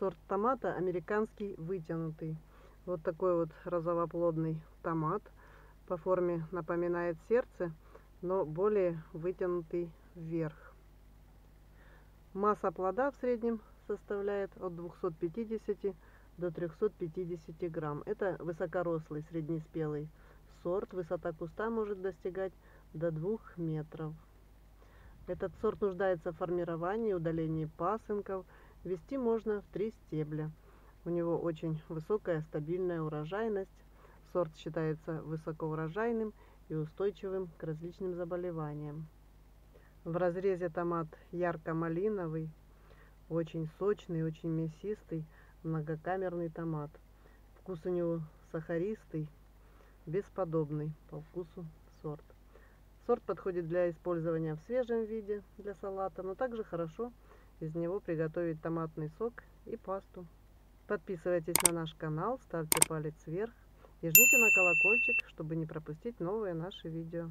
Сорт томата американский вытянутый. Вот такой вот розовоплодный томат. По форме напоминает сердце, но более вытянутый вверх. Масса плода в среднем составляет от 250 до 350 грамм. Это высокорослый среднеспелый сорт. Высота куста может достигать до 2 метров. Этот сорт нуждается в формировании, удалении пасынков. Вести можно в три стебля. У него очень высокая стабильная урожайность. Сорт считается высокоурожайным и устойчивым к различным заболеваниям. В разрезе томат ярко-малиновый, очень сочный, очень мясистый, многокамерный томат. Вкус у него сахаристый, бесподобный по вкусу сорт. Сорт подходит для использования в свежем виде для салата, но также хорошо из него приготовить томатный сок и пасту. Подписывайтесь на наш канал, ставьте палец вверх и жмите на колокольчик, чтобы не пропустить новые наши видео.